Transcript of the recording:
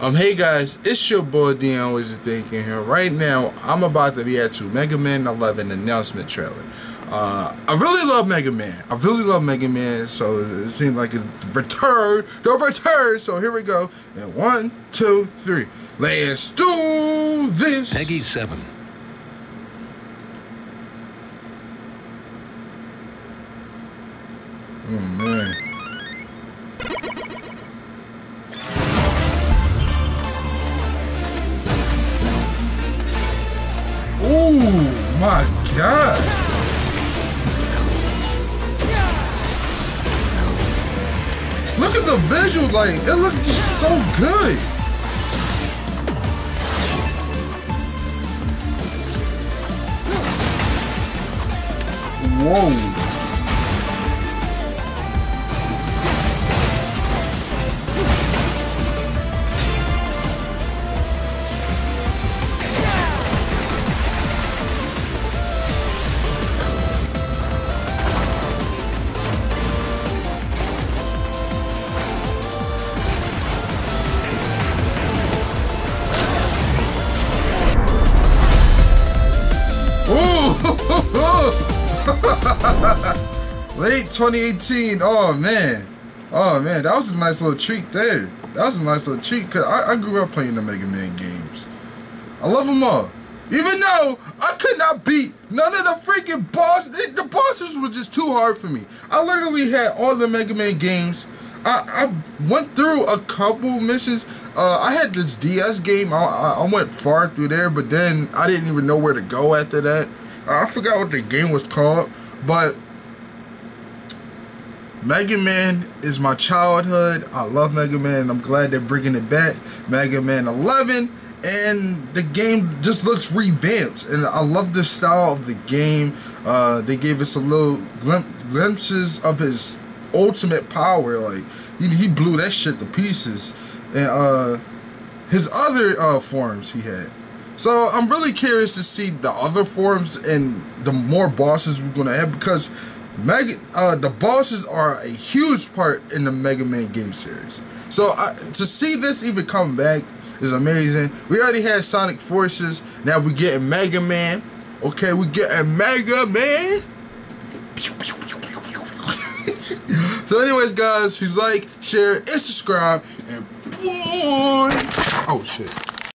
Um, hey guys, it's your boy Dion was thinking here. Right now, I'm about to be at to Mega Man 11 announcement trailer. Uh, I really love Mega Man. I really love Mega Man, so it seems like it's return, the return. So here we go. And one, two, three. Let's do this. Peggy 7. Oh man. Oh my god. Look at the visual, like it looks just so good. Whoa. Late 2018. Oh man. Oh man, that was a nice little treat there. That was a nice little treat because I, I, grew up playing the Mega Man games. I love them all. Even though I could not beat none of the freaking bosses. The bosses were just too hard for me. I literally had all the Mega Man games. I, I went through a couple missions. Uh, I had this DS game. I, I went far through there, but then I didn't even know where to go after that. I forgot what the game was called, but Mega Man is my childhood. I love Mega Man. I'm glad they're bringing it back. Mega Man 11, and the game just looks revamped, and I love the style of the game. Uh, they gave us a little glimpses of his ultimate power. Like he, he blew that shit to pieces, and uh, his other uh, forms he had. So I'm really curious to see the other forms and the more bosses we're gonna have because Mega, uh, the bosses are a huge part in the Mega Man game series. So to see this even come back is amazing. We already had Sonic Forces. Now we're getting Mega Man. Okay, we getting Mega Man. so anyways, guys, please like, share, and subscribe. And boy, oh shit.